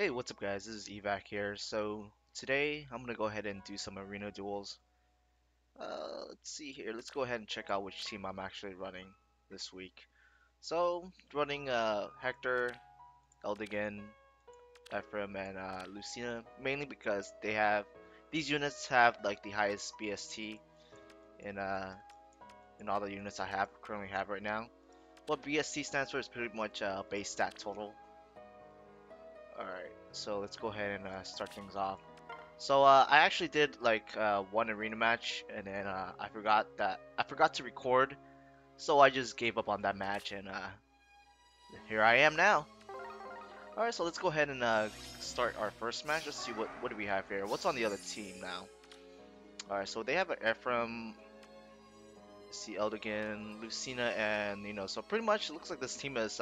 Hey, what's up guys? This is Evac here. So today I'm gonna go ahead and do some arena duels. Uh, let's see here. Let's go ahead and check out which team I'm actually running this week. So running uh, Hector, Eldigan, Ephraim, and uh, Lucina mainly because they have these units have like the highest BST in uh in all the units I have currently have right now. What BST stands for is pretty much uh, base stat total Alright, so let's go ahead and uh, start things off. So uh, I actually did like uh, one arena match and then uh, I forgot that I forgot to record so I just gave up on that match and uh, here I am now. Alright, so let's go ahead and uh, start our first match. Let's see what, what do we have here. What's on the other team now? Alright, so they have an Ephraim, see Eldigan, Lucina, and you know, so pretty much it looks like this team is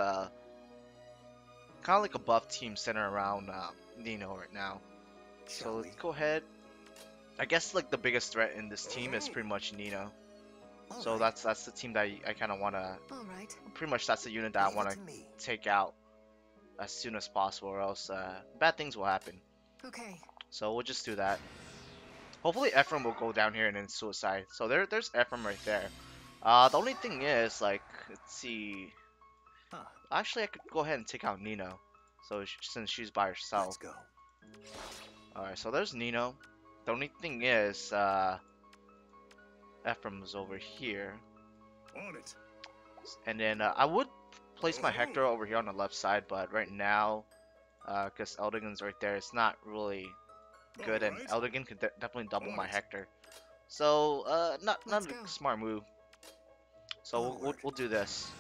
kind of like a buff team centered around uh, Nino right now. So let's go ahead. I guess like the biggest threat in this team is pretty much Nino. All So right. that's that's the team that I, I kind of want to. all right. Pretty much that's the unit that I Leave it want to take out as soon as possible, or else uh, bad things will happen. Okay. So we'll just do that. Hopefully Ephraim will go down here and then suicide. So there, there's Ephraim right there. Uh, the only thing is, like, let's see. Huh. Actually, I could go ahead and take out Nino. So since she's by herself. Let's go. Alright, so there's Nino. The only thing is, uh, Ephraim's over here. On it. And then uh, I would place my Hector over here on the left side, but right now, because Eldigan's right there, it's not really good, and Alright. Eldigan could de definitely double my. Hector. So, uh, not not a smart move. So we'll, we'll, we'll do this.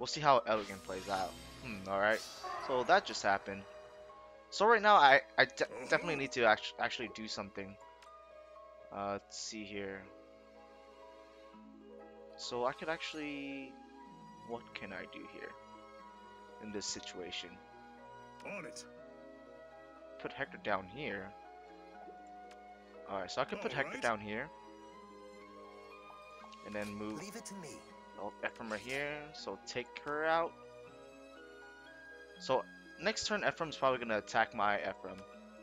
We'll see how Eldigan plays out. Hmm, alright. So that just happened. So right now, I, I de definitely need to act actually do something. Uh, let's see here. So I could actually... What can I do here? In this situation? On it. Put Hector down here. Alright, so I could put Hector down here. And then move Leave it to me. Oh, Ephraim right here. So take her out. So next turn Ephraim's probably gonna attack my Ephraim.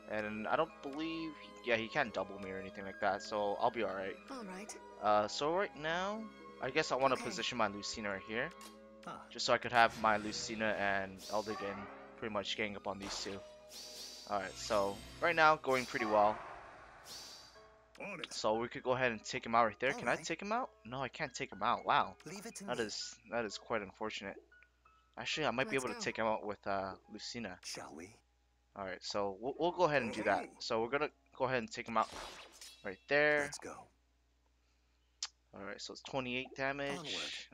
And I don't believe yeah, he can't double me or anything like that, so I'll be alright. All right. Uh so right now I guess I wanna Okay. position my Lucina right here. Huh. Just so I could have my Lucina and Eldigan pretty much gang up on these two. Alright, so right now going pretty well. On it. So we could go ahead and take him out right there. Can I take him out? No, I can't take him out. Wow. Leave it to That me. is that is quite unfortunate. Actually, I might be Let's able to take him out with uh, Lucina. Shall we? Alright, so we'll, we'll go ahead and do that. So we're gonna go ahead and take him out right there. Let's go. Alright, so it's 28 damage. Onward.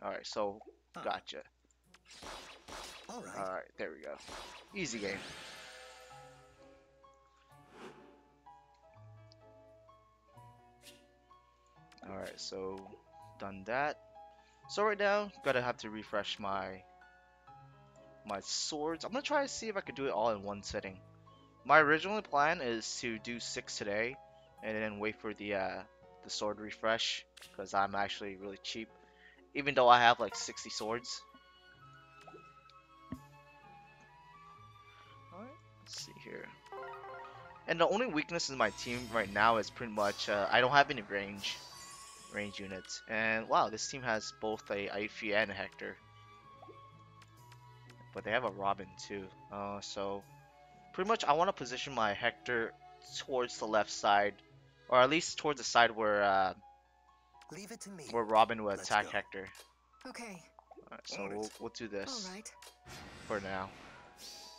Alright, so gotcha. All right. Alright, there we go. Easy game. Alright, so done that. So right now, gotta have to refresh my my swords. I'm gonna try to see if I could do it all in one sitting. My original plan is to do six today, and then wait for the uh, the sword refresh, because I'm actually really cheap. Even though I have like 60 swords. Alright, let's see here. And the only weakness in my team right now is pretty much uh, I don't have any range range units. And wow, this team has both a Effie and a Hector. But they have a Robin too. Uh, so pretty much I want to position my Hector towards the left side, or at least towards the side where uh, Leave it to me. where Robin would Let's attack go. Hector. Okay. Alright, so we'll we'll do this right. for now,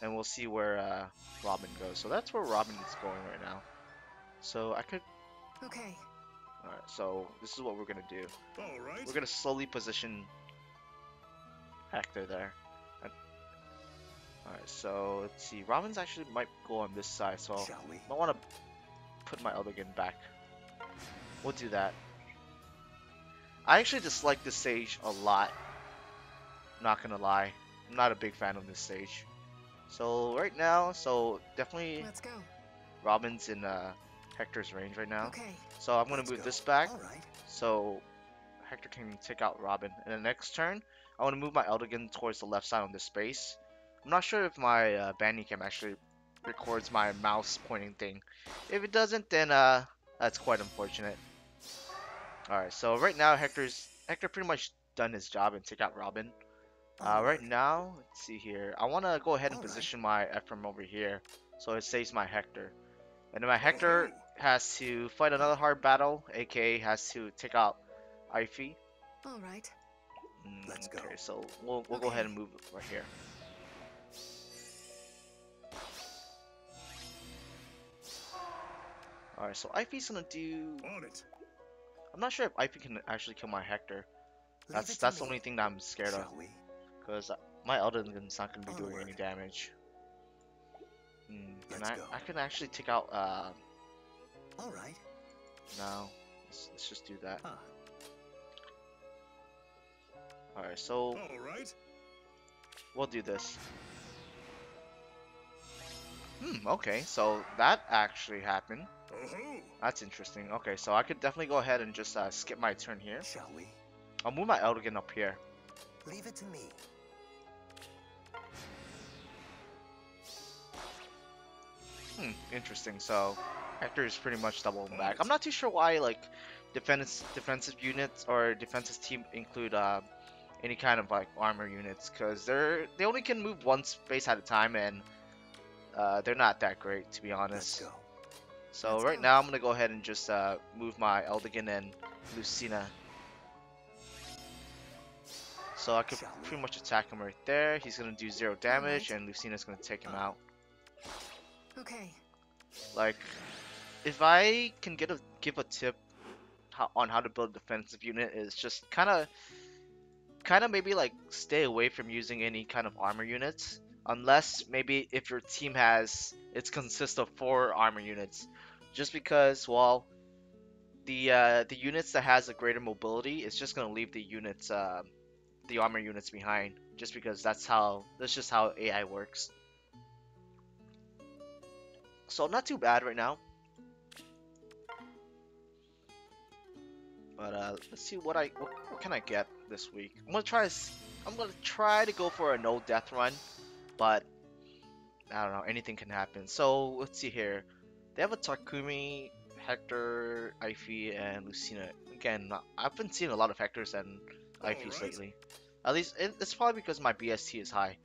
and we'll see where uh, Robin goes. So that's where Robin is going right now. So I could. Okay. Alright, so this is what we're gonna do. All right. We're gonna slowly position Hector there. Alright, so let's see. Robin's actually might go on this side, so Shall we? I want to put my Eldigan back. We'll do that. I actually dislike this stage a lot. Not gonna lie. I'm not a big fan of this stage. So right now, so definitely Let's go. Robin's in uh, Hector's range right now. Okay. So I'm gonna Let's move go. this back All right. so Hector can take out Robin. And the next turn, I want to move my Eldigan towards the left side on this space. I'm not sure if my uh, Bandicam actually records my mouse pointing thing. If it doesn't, then uh, that's quite unfortunate. Alright, so right now Hector's Hector pretty much done his job and take out Robin. Uh, right now, let's see here. I want to go ahead and Alright. position my Ephraim over here so it saves my Hector. And then my Hector has to fight another hard battle, aka has to take out Ivy. All right. Mm, Let's go. okay, so we'll, we'll go ahead and move right here. Alright, so Ivy's gonna do... On it. I'm not sure if Ivy can actually kill my Hector. Leave That's it that's the only thing that I'm scared of. shall we? Because my Elden's not going to be doing any damage. Hmm, and Let's I, go. I can actually take out, uh, All right. Now, Let's, let's just do that. Huh. Alright, so All right. we'll do this. Hmm, okay, so that actually happened. Oh-ho. That's interesting. Okay, so I could definitely go ahead and just uh, skip my turn here. Shall we? I'll move my Eldigan up here. Leave it to me. Hmm, interesting. So Hector is pretty much doubling back. I'm not too sure why like defense defensive units or defensive team include uh, any kind of like armor units because they're they only can move one space at a time and uh, they're not that great to be Let's honest. go. So Let's right go. now I'm gonna go ahead and just uh, move my Eldigan and Lucina. So I could pretty much attack him right there. He's gonna do zero damage, Alright. and Lucina's gonna take him Uh. out. Okay. Like, if I can get a give a tip how, on how to build a defensive unit, is just kind of, kind of maybe like stay away from using any kind of armor units, unless maybe if your team has it consists of four armor units, just because well, the uh, the units that has a greater mobility is just gonna leave the units uh, the armor units behind, just because that's how that's just how AI works. So not too bad right now. But uh, let's see what I what, what can I get this week. I'm gonna try. s- I'm gonna try to go for a no death run, but I don't know. Anything can happen. So let's see here. They have a Takumi, Hector, Effie, and Lucina. Again, I've been seeing a lot of Hectors and Effies Alright. lately. At least it, it's probably because my BST is high.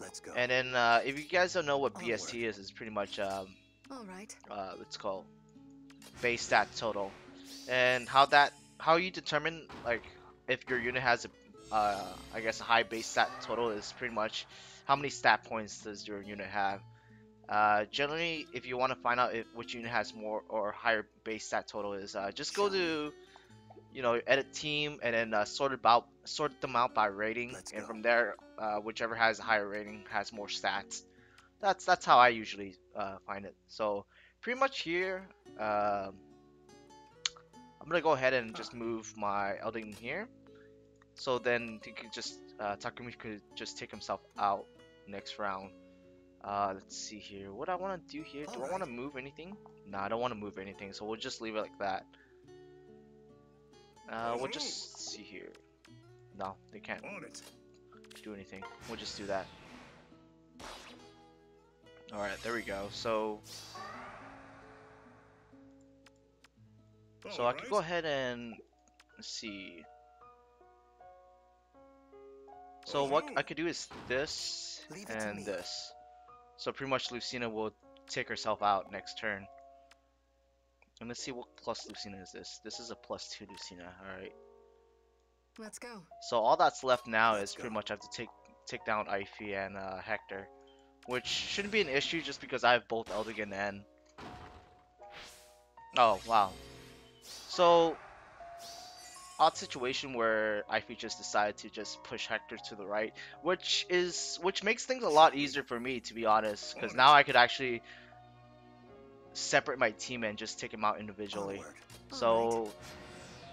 Let's go. And then uh, if you guys don't know what Onward. BST is, it's pretty much um, All right. uh, it's called base stat total, and how that how you determine like if your unit has a uh, I guess a high base stat total is pretty much how many stat points does your unit have. Uh, generally, if you want to find out if which unit has more or higher base stat total is, uh, just go to you know edit team and then uh, sort it out sort them out by rating, Let's and go. from there, uh, whichever has a higher rating has more stats. That's that's how I usually uh, find it. So pretty much here, um, I'm gonna go ahead and just move my Elden here. So then he could just uh, Takumi could just take himself out next round. Uh, let's see here. What I want to do here? Do I want to move anything? No, I don't want to move anything. So we'll just leave it like that. Uh, we'll just see here. No, they can't do anything. We'll just do that. Alright, there we go. So, so I could go ahead and see. So what I could do is this Leave and this. So pretty much Lucina will take herself out next turn. And let's see what plus Lucina is this. This is a plus two Lucina. Alright. Let's go. So all that's left now Let's is pretty much I have to take take down Effie and uh, Hector, which shouldn't be an issue just because I have both Eldigan and. Oh wow. So odd situation where Effie just decided to just push Hector to the right, which is which makes things a lot easier for me to be honest, because now I could actually separate my team and just take him out individually. So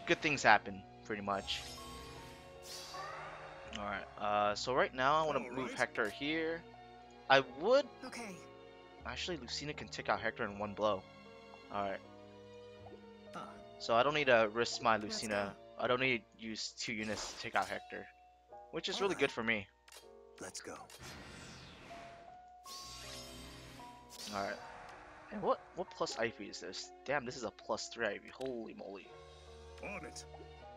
good things happen pretty much. Alright, uh, so right now I want to move Hector here. I would Okay. actually Lucina can take out Hector in one blow. Alright, Huh. So I don't need to risk my Lucina. I don't need to use two units to take out Hector, which is really Alright. good for me. Let's go. Alright. And what what plus IV is this? Damn, this is a plus 3 IV. Holy moly. On it.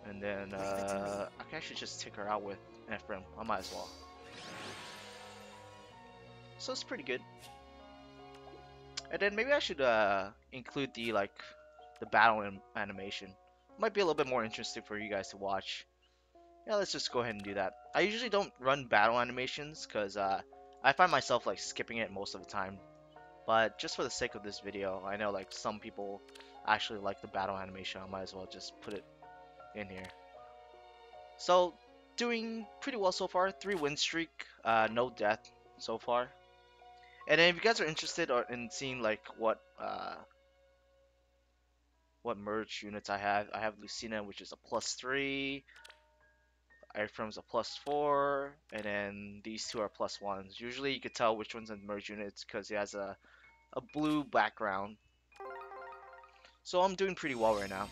And then, Leave it to me. uh, I can actually just take her out with Ephraim. I might as well. So it's pretty good. And then maybe I should uh, include the like the battle anim- animation. Might be a little bit more interesting for you guys to watch. Yeah, let's just go ahead and do that. I usually don't run battle animations because uh, I find myself like skipping it most of the time. But just for the sake of this video, I know like some people actually like the battle animation. I might as well just put it in here. So, doing pretty well so far. Three win streak, uh, no death so far. And if you guys are interested in seeing like what uh, what merge units I have, I have Lucina, which is a plus three. Ephraim's a plus four, and then these two are plus ones. Usually, you could tell which one's a merge units because he has a a blue background. So I'm doing pretty well right now.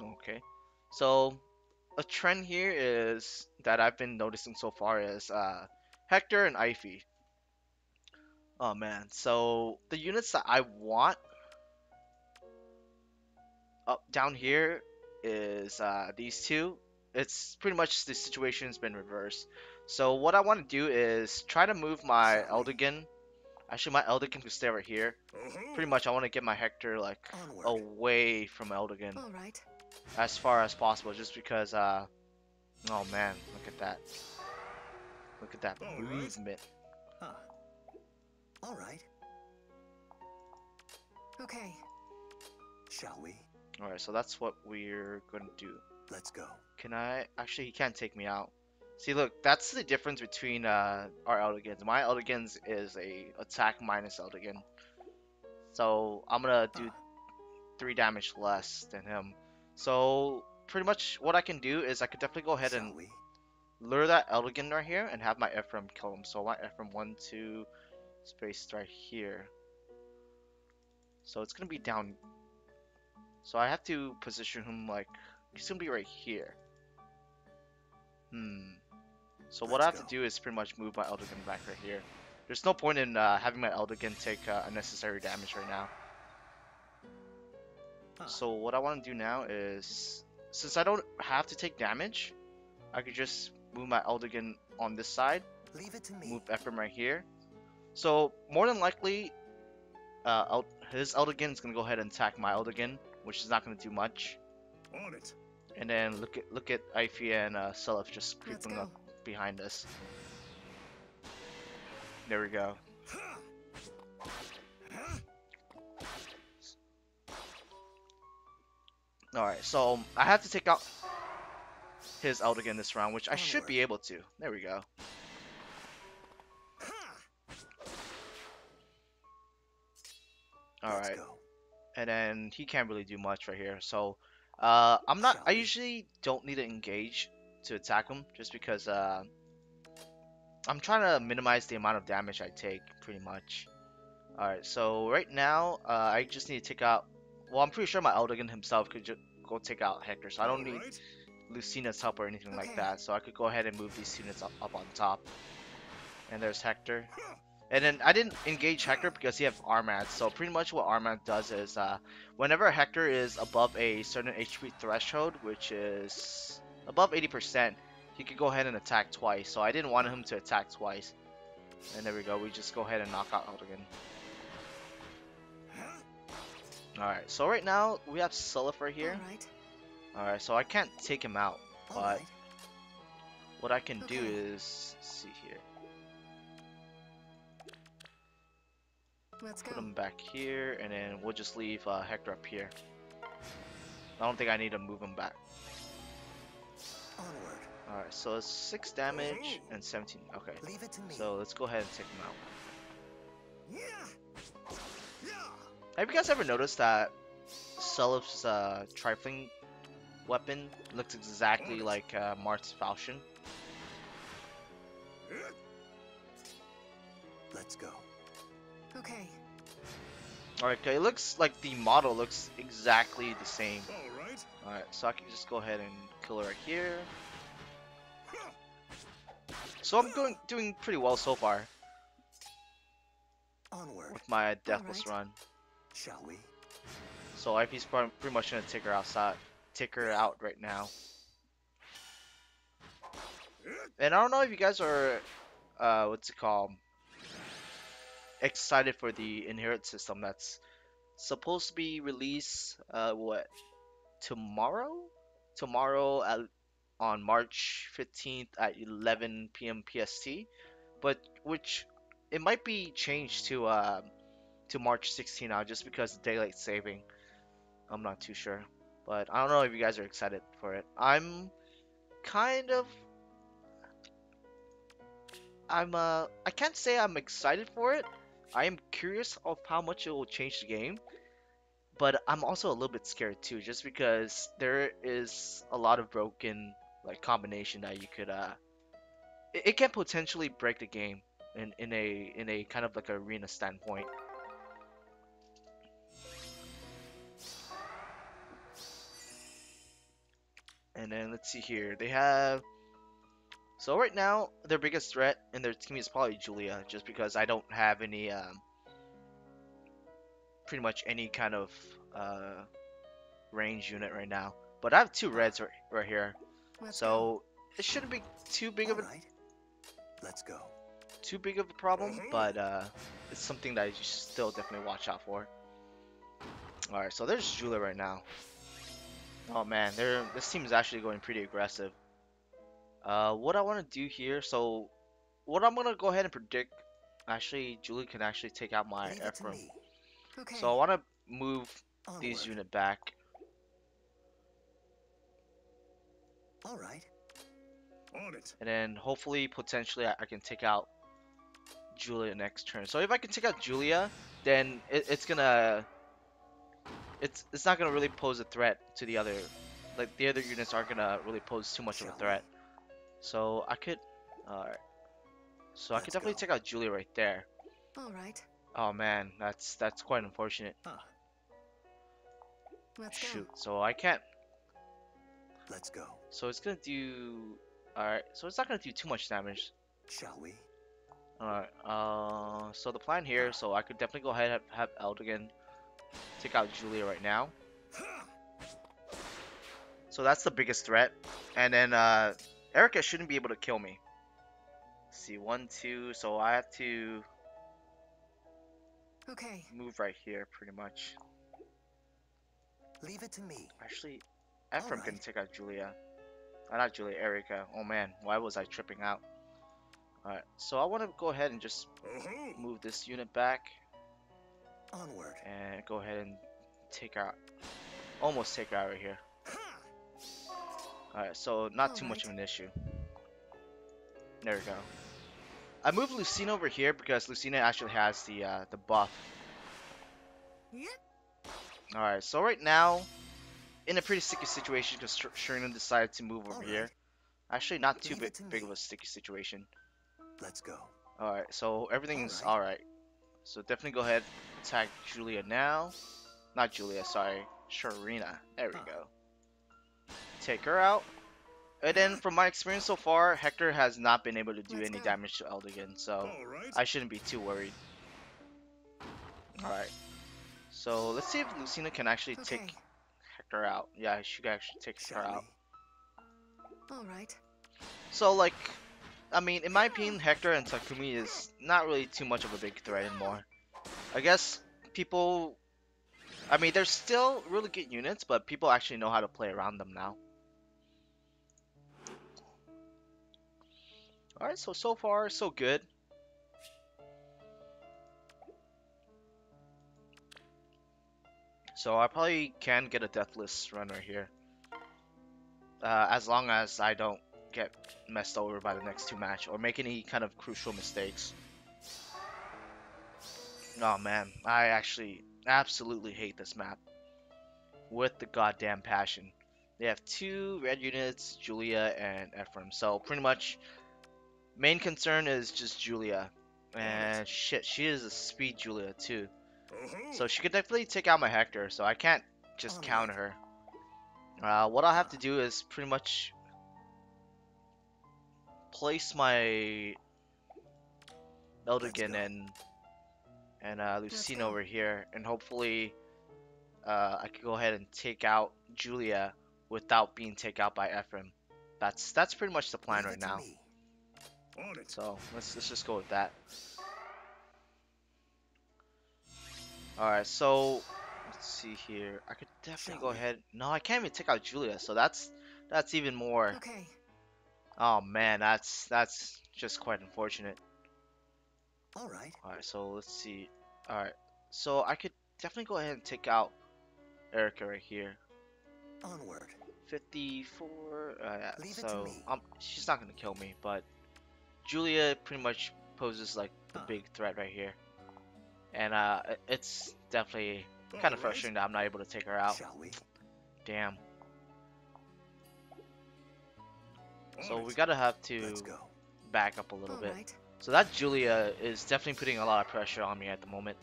Okay. So a trend here is that I've been noticing so far is uh, Hector and Ivy. Oh man, so the units that I want up down here is uh, these two. It's pretty much the situation's been reversed. So what I want to do is try to move my Eldigan. Actually, my Eldigan can stay right here. Uh-huh. Pretty much, I want to get my Hector like Onward. away from Eldigan All right. as far as possible, just because. Uh, oh man, look at that! Look at that All right. movement. Huh. All right. Okay. Shall we? All right, so that's what we're gonna do. Let's go. Can I? Actually, he can't take me out. See, look, that's the difference between uh, our Eldigans. My Eldigans is a attack minus Eldigan, so I'm gonna do Huh. three damage less than him. So pretty much what I can do is I could definitely go ahead Shall and we? lure that Eldigan right here and have my Ephraim kill him. So I want Ephraim one, two, space right here. So it's gonna be down. So I have to position him like he's gonna be right here. Hmm. So what I have Let's to do is pretty much move my Eldigan back right here. There's no point in uh, having my Eldigan take uh, unnecessary damage right now. Huh. So what I want to do now is, since I don't have to take damage, I could just move my Eldigan on this side, Leave it to me. move Ephraim right here. So more than likely, uh, El- his Eldigan is gonna go ahead and attack my Eldigan, which is not gonna do much. On it. And then look at look at Effie and uh, Seliph just creeping up behind us. There we go. Alright, so I have to take out his Eldigan this round, which I should be able to. There we go. Let's Alright, go. and then he can't really do much right here. So, uh, I'm not. I usually don't need to engage to attack him, just because uh, I'm trying to minimize the amount of damage I take, pretty much. Alright, so right now, uh, I just need to take out. Well, I'm pretty sure my Eldigan himself could just go take out Hector, so I don't need Lucina's help or anything like that. So I could go ahead and move these units up, up on top. And there's Hector. And then I didn't engage Hector because he have Armads. So pretty much what Armads does is, uh, whenever Hector is above a certain HP threshold, which is above 80%, he could go ahead and attack twice. So I didn't want him to attack twice. And there we go. We just go ahead and knock out Eldigan. Alright, so right now we have Seliph here. All right. Alright, so I can't take him out. But- right. What I can do is let's see here. Let's Put go. him back here, and then we'll just leave uh, Hector up here. I don't think I need to move him back. Onward. Alright, so it's 6 damage and 17. Okay, Leave it to me. so let's go ahead and take him out. Yeah! Yeah! Have you guys ever noticed that Seliph's uh, Tyrfing weapon looks exactly like uh, Marth's Falchion? Let's go. Okay. Alright, okay, it looks like the model looks exactly the same. Alright. Alright, so I can just go ahead and kill her right here. So I'm going doing pretty well so far Onward. with my deathless Alright. run. Shall we? So IP's prob- pretty much gonna take her outside, take her out right now. And I don't know if you guys are, uh, what's it called? Excited for the inherit system that's supposed to be released, uh, what? Tomorrow? Tomorrow at, on March 15th at 11 p.m. PST, but which it might be changed to, uh, to March 16 now just because daylight saving. I'm not too sure. But I don't know if you guys are excited for it. I'm kind of I'm uh I can't say I'm excited for it. I am curious of how much it will change the game. But I'm also a little bit scared too, just because there is a lot of broken like combination that you could uh it, it can potentially break the game in, in a in a kind of like arena standpoint. And then let's see here. They have. So right now, their biggest threat in their team is probably Julia, just because I don't have any, um, pretty much any kind of uh, range unit right now. But I have two reds right, right here, Let's so it shouldn't be too big go. of a Alright. Let's go. too big of a problem, Mhm. but uh, it's something that you should still definitely watch out for. All right, so there's Julia right now. Oh man, they're, this team is actually going pretty aggressive. Uh, what I want to do here, so what I'm gonna go ahead and predict. Actually, Julie can actually take out my Leave Ephraim. Okay. So I want to move these Onward. unit back. All right. On it. And then hopefully, potentially, I, I can take out Julia next turn. So if I can take out Julia, then it, it's gonna, it's it's not gonna really pose a threat to the other, like the other units aren't gonna really pose too much of a threat. So I could, alright. So I Let's could definitely go. take out Julia right there. All right. Oh man, that's that's quite unfortunate. Huh. Let's Shoot. go. So I can't. Let's go. So it's gonna do. Alright. So it's not gonna do too much damage. Shall we? Alright, uh, so the plan here, so I could definitely go ahead and have, have Eldigan take out Julia right now. So that's the biggest threat. And then, uh, Eirika shouldn't be able to kill me. Let's see, one, two, so I have to Okay. move right here, pretty much. Leave it to me. Actually, Ephraim can take out Julia. Uh, not Julia, Eirika. Oh man, why was I tripping out? Alright, so I want to go ahead and just Oh-ho! move this unit back. Onward. and go ahead and take out almost take her out right here Ha! Alright so not too much of an issue. There we go. I moved Lucina over here because Lucina actually has the uh, the buff. Yep. alright so right now in a pretty sticky situation because Sh- decided to move over Alright. here actually not too big, to big of a sticky situation. Let's go. alright so everything's Alright. alright. So definitely go ahead attack Julia now. Not Julia sorry. Sharena there we Huh. go take her out and then from my experience so far Hector has not been able to do Let's any go. damage to Eldigan so right. I shouldn't be too worried alright so let's see if Lucina can actually Okay. take Hector out yeah she can actually take her out? All right. So like, I mean, in my opinion, Hector and Takumi is not really too much of a big threat anymore. I guess people, I mean, they're still really good units, but people actually know how to play around them now. Alright, so so far so good. So I probably can get a deathless run right here. Uh, as long as I don't get messed over by the next two match or make any kind of crucial mistakes. Oh man, I actually absolutely hate this map with the goddamn passion. They have two red units, Julia and Ephraim. So pretty much main concern is just Julia. And shit, she is a speed Julia too. So she could definitely take out my Hector, so I can't just Alright. counter her. Uh, what I'll have to do is pretty much place my Eldigan and and uh, Lucina over here, and hopefully uh, I could go ahead and take out Julia without being taken out by Ephraim. That's that's pretty much the plan right now. me. So let's let's just go with that. All right, so let's see here. I could definitely go ahead. No, I can't even take out Julia, so that's that's even more. Okay. Oh man, that's that's just quite unfortunate. All right. All right, so let's see. All right, so I could definitely go ahead and take out Eirika right here. Onward. 54. Uh, yeah, Leave it to so me. um, she's not gonna kill me, but Julia pretty much poses like the big threat right here, and uh, it's definitely kind of frustrating that I'm not able to take her out. Shall we? Damn. So we gotta have to back up a little All bit. right. So that Julia is definitely putting a lot of pressure on me at the moment.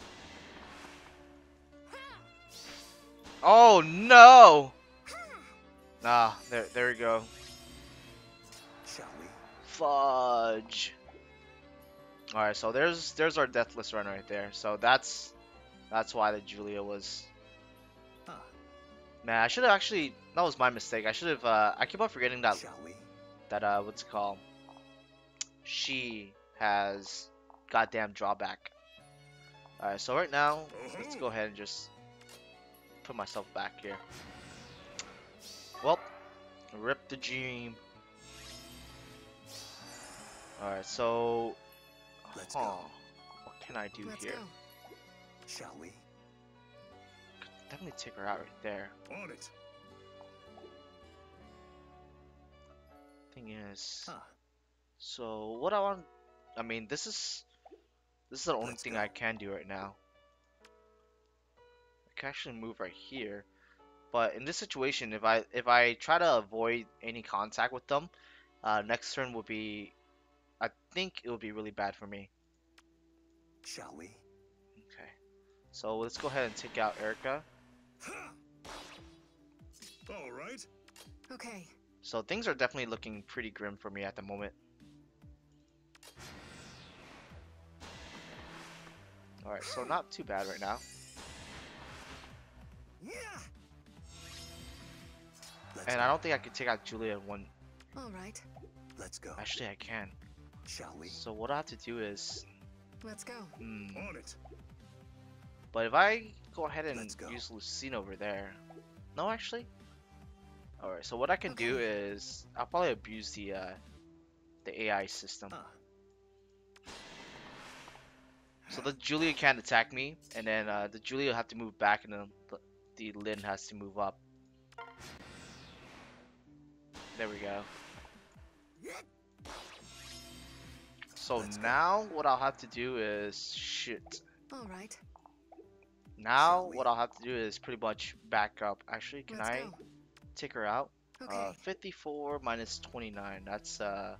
Oh no! Ah, there, there we go. Fudge. All right, so there's there's our deathless run right there. So that's that's why the Julia was. Huh. Man, I should have actually. That was my mistake. I should have. Uh, I keep on forgetting that Shall we? that uh, what's it called? She has goddamn drawback. All right, so right now, let's go ahead and just put myself back here. Well, rip the dream. All right, so, Let's huh, go. what can I do Let's here? go. Shall we? Definitely take her out right there. On it. Thing is, Huh. so what I want, I mean, this is this is the only Let's thing go. I can do right now. I can actually move right here, but in this situation, if I if I try to avoid any contact with them, uh, next turn will be, I think it will be really bad for me. Shall we? Okay, so let's go ahead and take out Eirika. All right. Okay. So things are definitely looking pretty grim for me at the moment. Alright, so not too bad right now. Yeah. Let's And. I don't think I can take out Julia in one. All right. Let's go. Actually, I can. Shall we? So what I have to do is, Let's go. hmm. On it. But if I go ahead and go. use Lucina over there, no, actually. All right. So what I can do is I'll probably abuse the uh, the AI system. Huh. So the Julia can't attack me, and then uh, the Julia will have to move back, and then the, the Lyn has to move up. There we go. So Let's go. now what I'll have to do is shit. All right. Now we? what I'll have to do is pretty much back up. Actually, can Let's I go. take her out? Okay. Uh, 54 minus 29. That's uh,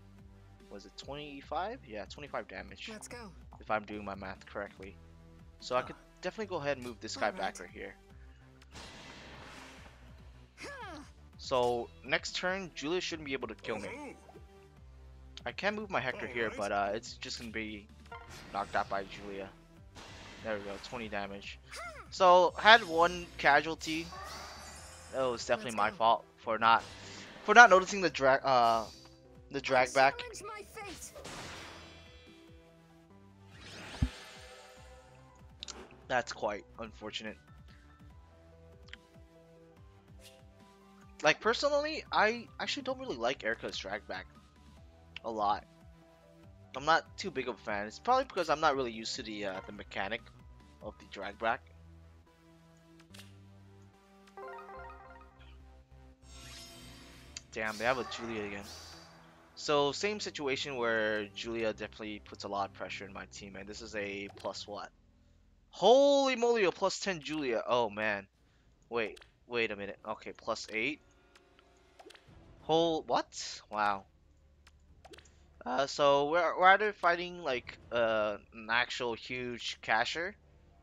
was it 25? Yeah, 25 damage. Let's go. if I'm doing my math correctly. So I could definitely go ahead and move this guy back right here. So next turn, Julia shouldn't be able to kill me. I can move my Hector here, but uh, it's just gonna be knocked out by Julia. There we go, 20 damage. So had one casualty. That was definitely my fault for not for not noticing the drag uh the drag back. Challenge my fate. That's quite unfortunate. Like personally, I actually don't really like Eirika's drag back a lot. I'm not too big of a fan. It's probably because I'm not really used to the uh, the mechanic of the drag back. Damn, they have a Julia again. So same situation where Julia definitely puts a lot of pressure in my team, and this is a plus what? Holy moly, a plus 10 Julia. Oh man. Wait, wait a minute. Okay, plus 8. Whole what? Wow. Uh, so we're, we're either fighting like uh, an actual huge cacher,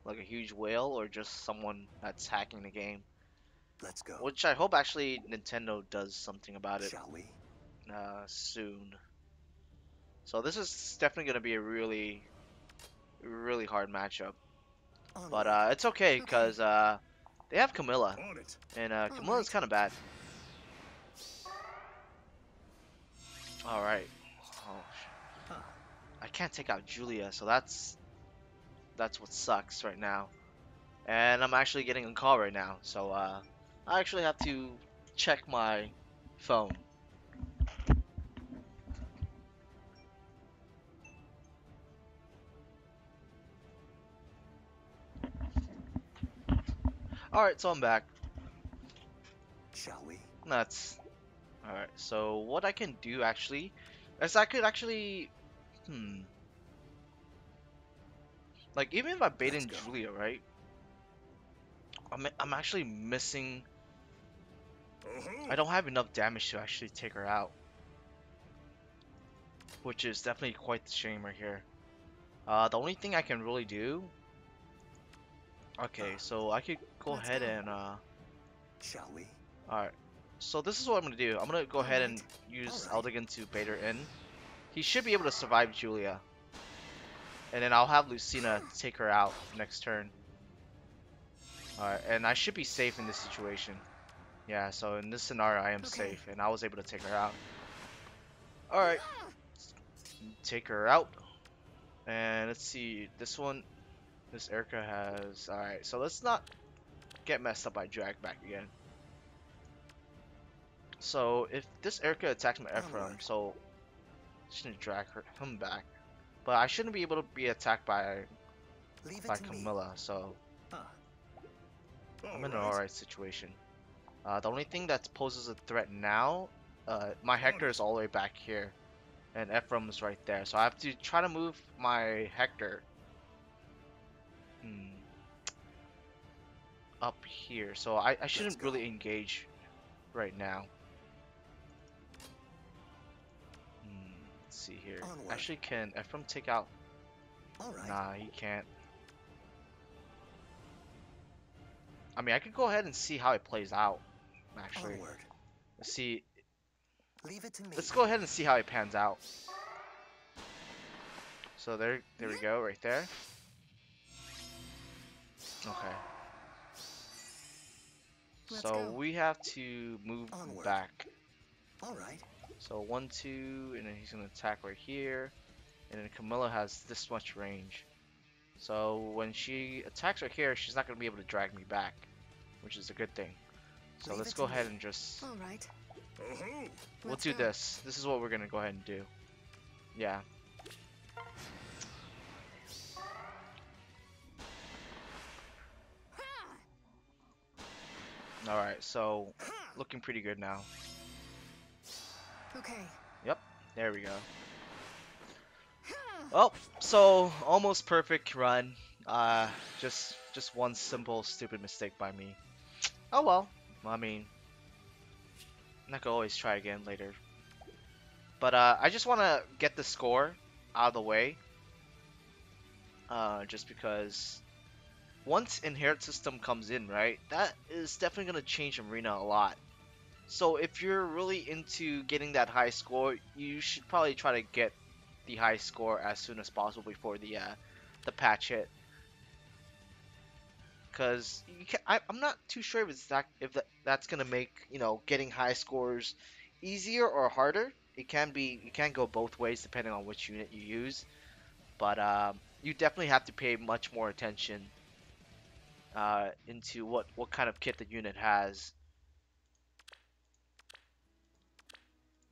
like a huge whale, or just someone that's hacking the game. Let's go. Which I hope actually Nintendo does something about it Shall we? uh, soon. So this is definitely going to be a really, really hard matchup. Onward. But uh, it's okay because uh, they have Camilla, and uh, Camilla's kind of bad. All right. Oh, Huh. I can't take out Julia, so that's that's what sucks right now. And I'm actually getting a call right now, so uh, I actually have to check my phone. Alright, so I'm back. Shall we? That's alright. So what I can do actually is I could actually, hmm, like even if I bait Let's in go. Julia, right? I'm I'm actually missing. I don't have enough damage to actually take her out, which is definitely quite the shame right here. Uh, the only thing I can really do. Okay, so I could go Let's ahead go. and uh. Shall we? Alright, so this is what I'm gonna do. I'm gonna go ahead and use Alright. Eldigan to bait her in. He should be able to survive Julia. And then I'll have Lucina hmm. take her out next turn. Alright, and I should be safe in this situation. Yeah, so in this scenario I am Okay. safe, and I was able to take her out. Alright, take her out. And let's see, this one, this Eirika has... Alright, so let's not get messed up by drag back again. So if this Eirika attacks my Ephraim, Onward. so gonna drag her him back. But I shouldn't be able to be attacked by Leave by to me. Camilla, so Huh. I'm in an right. alright situation. Uh, the only thing that poses a threat now, uh, my Hector is all the way back here, and Ephraim is right there. So I have to try to move my Hector hmm, up here. So I, I shouldn't really engage right now. See here. Onward. Actually, can Ephraim take out? All right. Nah, he can't. I mean, I could go ahead and see how it plays out. Actually, Onward. let's see. Leave it to me. Let's go ahead and see how it pans out. So there, there we go, right there. Okay. Let's so go. we have to move Onward. back. All right. So one, two, and then he's gonna attack right here, and then Camilla has this much range. So when she attacks right here, she's not gonna be able to drag me back, which is a good thing. So Leave let's go ahead me. and just All right. Mm-hmm. We'll Let's do go. this. This is what we're gonna go ahead and do. Yeah. All right, so looking pretty good now. Okay. There we go. Oh, so almost perfect run. Uh, just just one simple stupid mistake by me. Oh well. I mean, I could always try again later. But uh, I just want to get the score out of the way. Uh, just because once inherit system comes in, right, that is definitely gonna change arena a lot. So if you're really into getting that high score, you should probably try to get the high score as soon as possible before the uh, the patch hit. Cause you can, I, I'm not too sure if it's that if that, that's gonna make you know getting high scores easier or harder. It can be it can go both ways depending on which unit you use, but um, you definitely have to pay much more attention uh, into what what kind of kit the unit has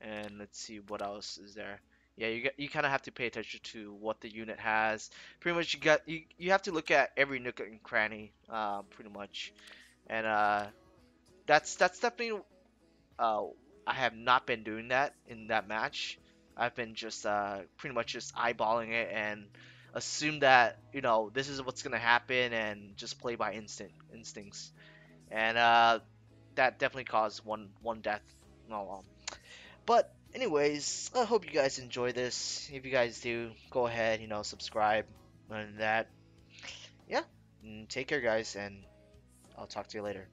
and let's see what else is there. Yeah, you get you kind of have to pay attention to what the unit has. Pretty much, you got you you have to look at every nook and cranny, uh, pretty much, and uh, that's that's definitely. Uh, I have not been doing that in that match. I've been just uh, pretty much just eyeballing it and assume that you know this is what's gonna happen and just play by instinct instincts, and uh, that definitely caused one one death. No, um, but anyways, I hope you guys enjoy this. If you guys do, go ahead, you know, subscribe and that. Yeah, take care, guys, and I'll talk to you later.